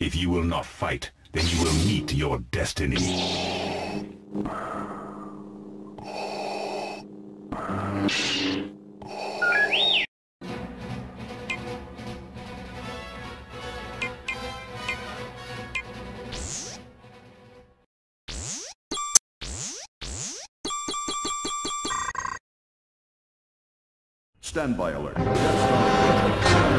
If you will not fight, then you will meet your destiny. Standby alert.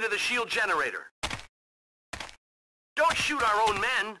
to the shield generator. Don't shoot our own men!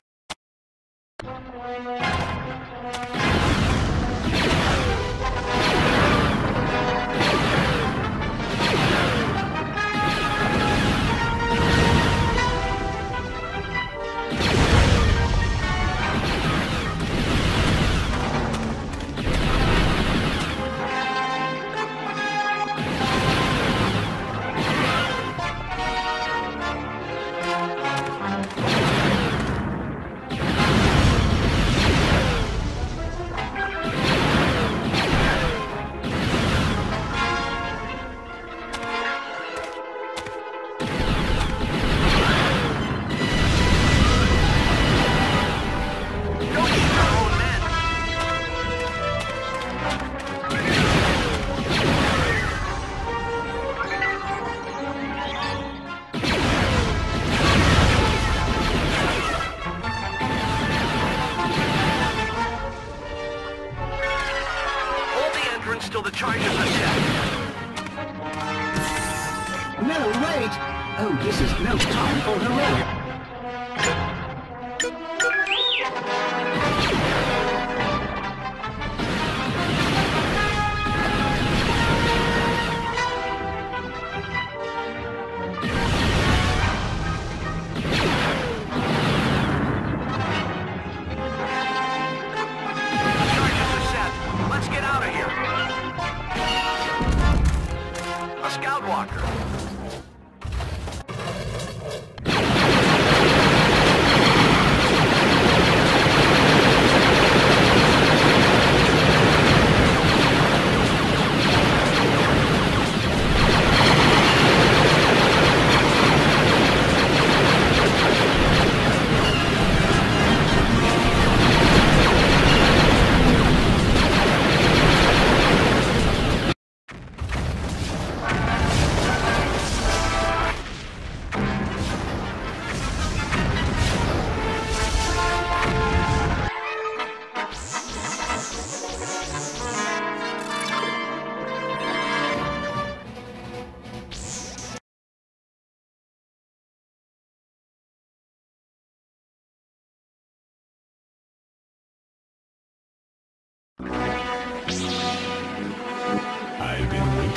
No, wait! Oh, this is no time for heroics.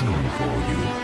for you.